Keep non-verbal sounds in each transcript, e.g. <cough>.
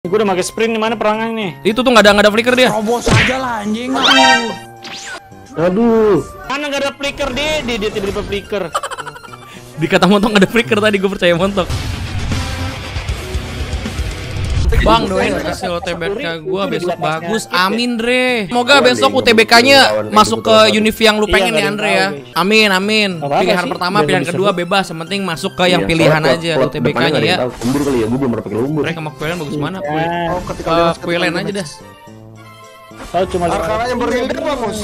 Gue udah pakai sprint di mana perangnya nih? Itu tuh nggak ada nggak ada flicker dia. Robos aja lah anjing. Aduh. Mana nggak ada flicker deh? Dia dia tiba-tiba flicker. Dikata montok nggak ada flicker tadi gue percaya montok. Bang doain kasih UTBK gua besok bagus. Amin Dre. Semoga besok UTBK-nya masuk ke univ yang lu pengen ya Andre ya. Amin amin. Pilihan pertama, pilihan kedua bebas. Yang penting masuk ke yang Iya, pilihan soalnya aja UTBK-nya ya. yang tahu. Lumbur kali ya, gue belum pernah pakai lumbur. Rek sama Kuelen bagus mana? Eh, Kuelen aja dah. tahu cuma Arkana yang bagus.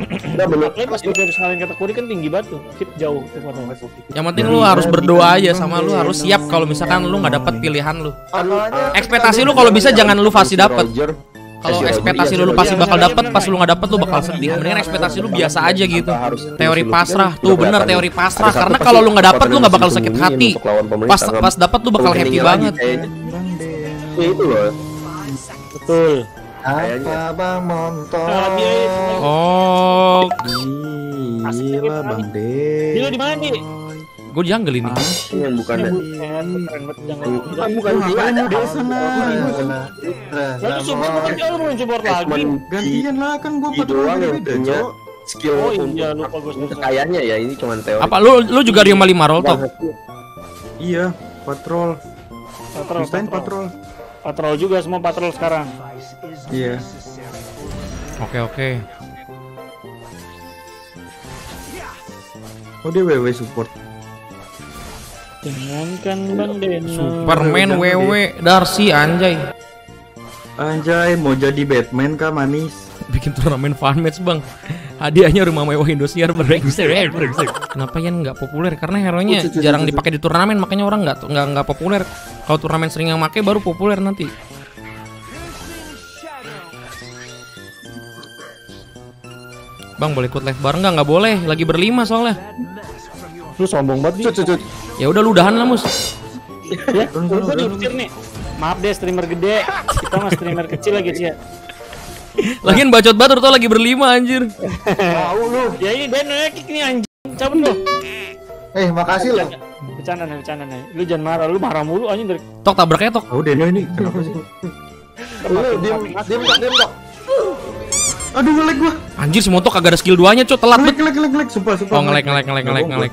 Udah bener. Tapi pas dari sekalian kategori kan tinggi banget tuh. Keep jauh. Yang penting lu harus berdoa aja sama lu harus siap kalau misalkan lu nggak dapet pilihan lu. Ekspektasi lu kalau bisa jangan lu pasti dapet. Roger. Kalau si ekspektasi Roger, lu iya, lu pasti bakal dapet, pas lu nggak dapet lu bakal sedih. Mendingan ekspektasi lu biasa aja gitu. Teori lu pasrah, tuh udah bener teori pasrah. Karena kalau lu nggak dapet, kekuatan lu nggak bakal sakit hati. Pas. Nggak pas dapet lu bakal happy banget. kayaknya. Ya itu loh. Betul. Apa bang montor? Nah. Oh, Gila bang De. Dia di mana nih? gue jungle ini. Ini yang bukan Bukan, jangan. bukan bukan ada di sana? Lalu support kan dia mau support lagi. Gantian lah kan gua Di doang yang punya skill Oh untuk iya lupa gue kayaknya ya ini cuman teori. Apa lu lu juga Rio 5 roll top? Iya, patrol. Patrol, patrol. Patrol. Juga semua patrol sekarang. Iya. Oke oke. Oh dia WW support. Jangankan Bang Deno. Superman WW Darcy anjay. Anjay, mau jadi Batman kah manis? Bikin turnamen fun match bang. Hadiahnya rumah mewah Indosiar brengsek. Kenapa Yan nggak populer? Karena hero-nya jarang dipakai di turnamen, makanya orang nggak nggak nggak populer. Kalau turnamen sering yang make baru populer nanti. Bang boleh ikut live bareng nggak? Nggak boleh, lagi berlima soalnya. Lu sombong banget nih. Ya udah lu udahan lah mus. Ya, gue diusir nih. Maaf deh streamer gede. Kita mah streamer kecil lagi sih ya. Lagian bacot banget tuh lagi berlima anjir. Tahu lu. Ya ini ya kick nih anjing. Cabut lu. Eh, makasih loh. Bercanda nih, bercanda nih. Lu jangan marah, lu marah mulu anjing dari Tok tabraknya tok. Oh Deno ini kenapa sih? Lu diam, diam kok, diam kok. Aduh ngelag gua. Anjir si motor kagak ada skill 2 nya cok telat Ngelag ngelag ngelag ngelag sumpah sumpah. Oh ngelek ngelek ngelek ngelek ngelek.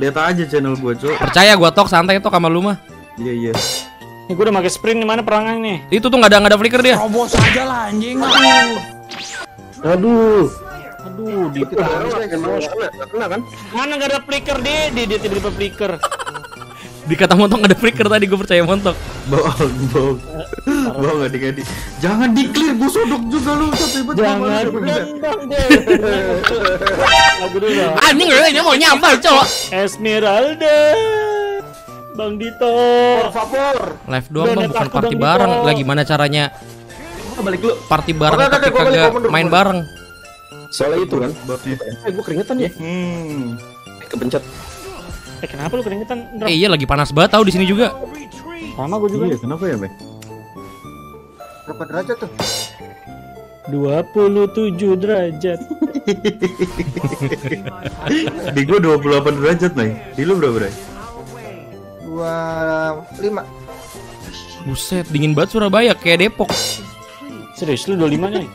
Lihat aja channel gua, Cok. Percaya gua tok santai tok sama lu mah. Iya iya. Nih gue udah pakai sprint di mana perangnya nih? Itu tuh nggak ada nggak ada flicker dia. Robos aja lah anjing. Aduh. Aduh, di orang nggak kena, nggak nggak kan? mana gak ada flicker deh? Dia dia tiba-tiba flicker. Dikata montok nggak ada flicker tadi gua percaya montok. Bohong, bohong. Bohong adik-adik. Jangan di clear, gua sodok juga lu. Capek banget. Jangan. Bang deh. Dong. Anjing dia mau nyamper cok. Esmeralda. Bang Dito. Por favor. Live doang bang bukan party bareng. Lah gimana caranya balik lu. party bareng tapi kagak main bareng? Soalnya itu kan Babnya. Eh, gue keringetan ya. Hmm. kepencet. Eh, kenapa lu keringetan? Eh iya lagi panas banget tahu di sini juga. Sama gue juga. Iya, kenapa ya, Mek? Berapa derajat tuh? 27 derajat. <laughs> Di gua 28 derajat, nih. Di lu berapa, Bray? dua lima Buset dingin banget Surabaya kayak Depok. Serius lu 25 nya nih?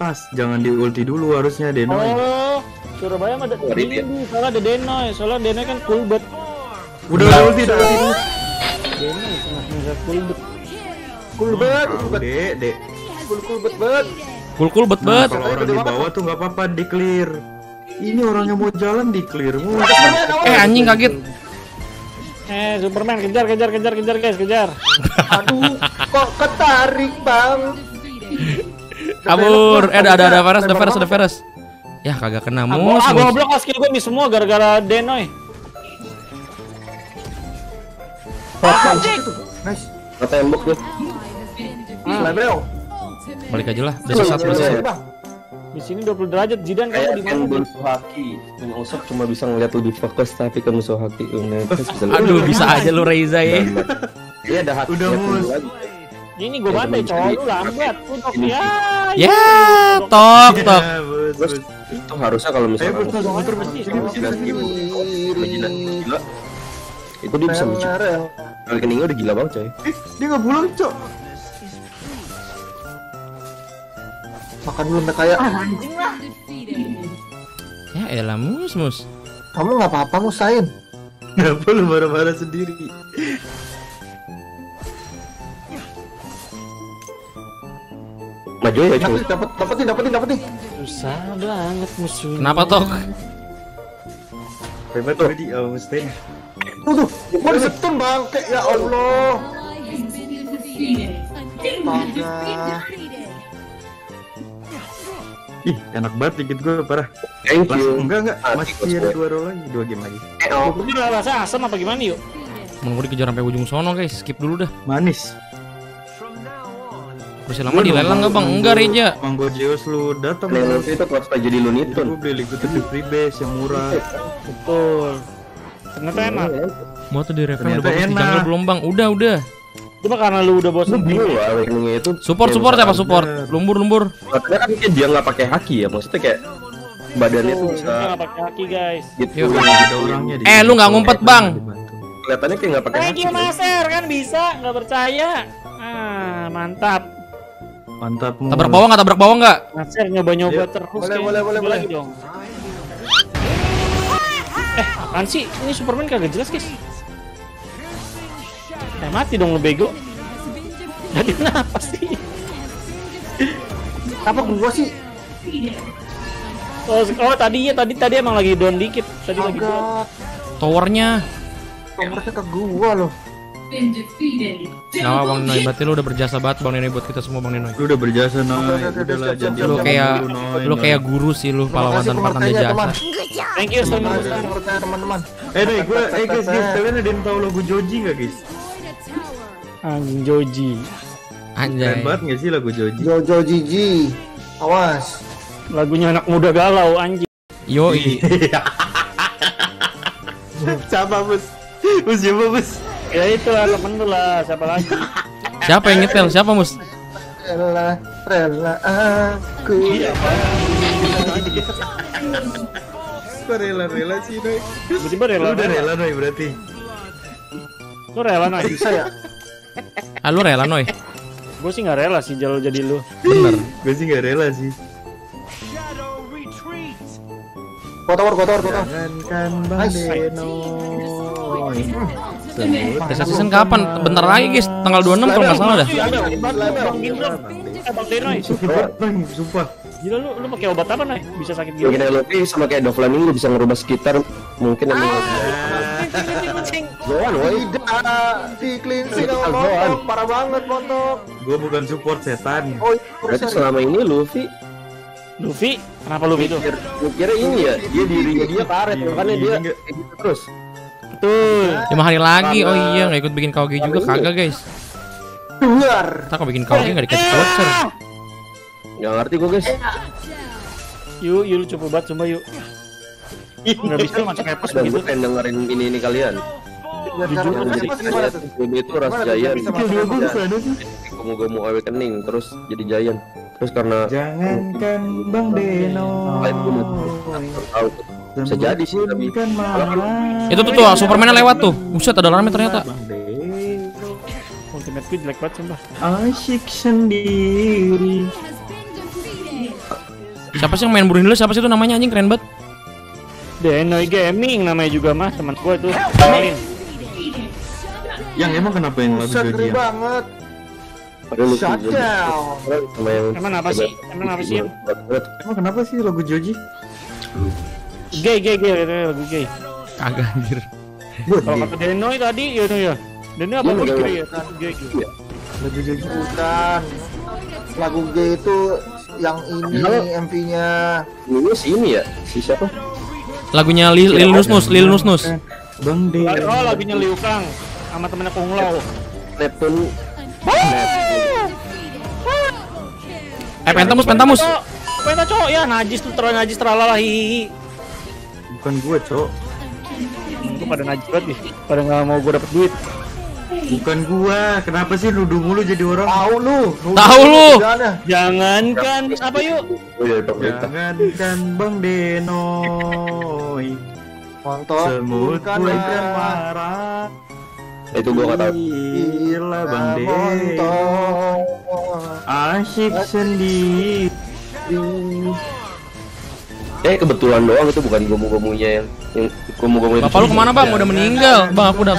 Pas, jangan di ulti dulu harusnya Denoy. Oh, Surabaya mah ada Sorry, ini soalnya ada Denoy, soalnya Denoy kan cool bet. Udah udah ulti, udah ulti. Denoy sangat sangat cool bet. cool banget Tahu, Dek, Dek. cool cool bet banget Cool cool bet Nah, bet. kalau orang di bawah tuh nggak apa-apa di clear. Ini orang yang mau jalan di clear. Mau Eh anjing kaget. Eh, Superman kejar kejar kejar kejar guys, kejar. aduh kok ketarik bang Kabur. Eh ada ada ada Veras, ada Veras, ada Veras. Ya kagak kena Ah, mus. ah, goblok ah, skill gue miss semua gara-gara Denoy. nice Nggak tembok tuh. Nah, bro Balik aja lah. Udah sesat udah sesat. Di sini 20 derajat Jidan kamu di kan mana? musuh haki. Usap cuma bisa ngeliat lebih fokus tapi ke musuh haki. <laughs> Aduh bisa aja lu Reza ya. Iya ada hati. Udah, Mus. Ini gue bantai cowok lu lambat. Lu ya. Iya. Ya, tok iya, tok. Itu harusnya kalau misalnya itu dia bisa muncul. Rekeningnya udah gila banget coy. Dia nggak pulang cok. Makan belum udah kayak anjing lah. Ya elah mus mus. Kamu nggak apa-apa musain. Kenapa lu marah-marah sendiri? Maju ya cuy. Dapat dapat dapetin dapetin dapetin. Susah banget musuhnya. Kenapa tok? Hebat tadi, oh Mustaine. Tuh tuh, gua disetun bangke ya Allah. Astaga. Ih, enak banget dikit gue parah. Thank you. enggak enggak, Ah, masih ada dua roll lagi, dua game lagi. Lu udah rasa asam apa gimana yuk? Mau gue dikejar sampai ujung sono guys. Skip dulu dah. Manis. Masih lama dilelang nggak bang? Enggak Reja. Manggo Zeus lu datang. Nanti itu kelas jadi Looney Itu gue Tunes. beli liquid di freebase yang murah. Betul. Ternyata enak. Mau tuh di revamp udah Ternyata bagus di enak. jungle belum bang? Udah udah. Cuma karena lu udah Lu bosan bingung lah awakening itu. Support support siapa misalkan- support? Lumbur lumbur. Katanya kan kayak dia nggak pakai haki ya, maksudnya kayak badannya tuh bisa Kita nggak pakai kaki guys. gitu. Orangnya di Eh, lu nggak ngumpet, Bang. Kelihatannya kayak nggak pakai Thank haki. you kan? Master kan bisa nggak percaya. Ah mantap. Mantap. Tabrak bawah nggak? Tabrak bawah nggak? Master nyoba-nyoba Yuk. terus. Boleh, boleh, boleh, boleh. lagi dong. Eh, apaan sih? Ini Superman kagak jelas, guys. Eh, mati dong lu bego. Jadi kenapa sih? Apa gua sih? Oh, oh tadi ya tadi tadi emang lagi down dikit. Tadi lagi down. Agak Towernya. nomornya ke gua loh. Apa Bang Nenoy, berarti lu udah berjasa banget Bang Nenoy buat kita semua Bang Nenoy. Lu udah berjasa Noy. Udahlah siap, jangan siap, Lu kayak lu kayak guru sih lu pahlawan tanpa tanda jasa. Thank you, kasih pengertiannya, teman-teman. Eh Noy, gua eh guys, guys, kalian ada yang tahu lagu Joji nggak guys? Anjing Joji. Keren Anjay. banget nggak sih lagu Joji? Jojo Gigi. Awas. Lagunya anak muda galau anjing. Yoi. <laughs> Siapa bos? Bos siapa bos? Ya itulah temen lu lah, siapa lagi? <laughs> Siapa yang nyetel? Siapa mus? Rela, rela aku. Kok rela-rela sih Noy? Tiba-tiba Lu rela. udah rela Noy berarti? Lu rela Noy? Bisa ya? Ah lu rela Noy. Gue sih nggak rela sih jalo jadi lu. Bener. Gue sih nggak rela sih. Kotor, kotor, kotor. Jangankan Bang Nice. Denoy. Desa season kapan? Bentar lagi guys, tanggal 26 kalau nggak salah dah. Bang. Sumpah. Gila lu lu pakai obat apa Noy? Bisa sakit gila. kayak Loki sama kayak Doflamingo bisa ngerubah sekitar mungkin emang Joan woi di cleansing sama montok. Parah banget, montok. Gue bukan support setan. Oh, iya, berarti selama ini Luffy Luffy, kenapa Luffy itu? mikir mikirnya ini ya dia dirinya dia karet Iya, makanya dia iya. kayak gitu terus Betul. Lima hari lagi. Oh iya, nggak ikut bikin KOG juga kagak guys. Kita kalau bikin KOG nggak dikasih voucher. nggak ngerti gue guys Yuk, yuk coba banget coba yuk. Nggak bisa macam kayak pas dan begitu. gue pengen dengerin ini ini kalian ini itu ras giant Bisa masuk kerja. gomu gomu awakening terus jadi giant terus karena Jangankan Bang lain gue tahu bisa jadi sih tapi Kan. Itu tuh tuh Superman lewat tuh. Buset ada alarmnya ternyata. Ultimate gue jelek banget sumpah. Asyik sendiri. Siapa sih yang main buruh dulu? Siapa sih itu namanya anjing keren banget. Denoy Gaming namanya juga mah teman gua itu. Kenalin. Yang emang kenapa yang lagu ya? banget. Padahal Shut down. sama yang Emang apa sih? Emang apa sih? Emang kenapa sih lagu Joji? Gay gay gay lagu gay. Kagak anjir. Kalau kata Denoy tadi ya itu ya. Denoy apa Iya, iya, kira iya. ya. Gay gay. Lagu Joji. Bukan. Lagu G itu yang ini Halo. MV-nya. ini ya si siapa Lagunya Lil, Lil Nus Nus, Lil Nus Nus. Bang Denoy. Oh lagunya Liu Kang sama temennya Kung Lao. Neptune Eh Pentamus, Pentamus. Itu cowok ya najis tuh terlalu najis terlalu hihi. Bukan gue, Cok. Gue pada najis banget nih. Pada nggak mau gue dapet duit. Bukan gua. Kenapa sih nuduh mulu jadi orang? Tahu lu. Tahu lu. Kerjaannya. Jangankan apa yuk? oh iya pemerintah Jangankan Bang Denoy. Montok. Semut kan marah. itu gua nggak tahu Gila Bang Denoy. Asyik sendiri. Eh kebetulan doang itu bukan gomu-gomunya yang yang gomu-gomu itu. Bapak lu ke mana bang? Udah meninggal. Bang aku udah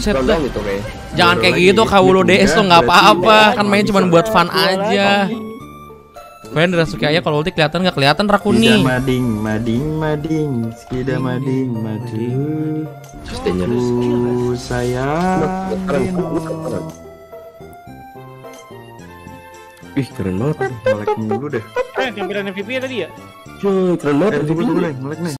Set dah doang itu kayak. Jangan kayak gitu kau lo DS tuh nggak apa-apa. Kan main cuma buat fun aja. Kalian Rasuki aja kalau ulti kelihatan nggak kelihatan Skida Rakuni mading, mading, mading, skida mading, madu. Just dangerous. Ku sayang. Ih keren banget. Melek mulu deh. Eh, yang MVP tadi ya? Cuy, keren banget. Eh, tunggu, tunggu. Melek nih.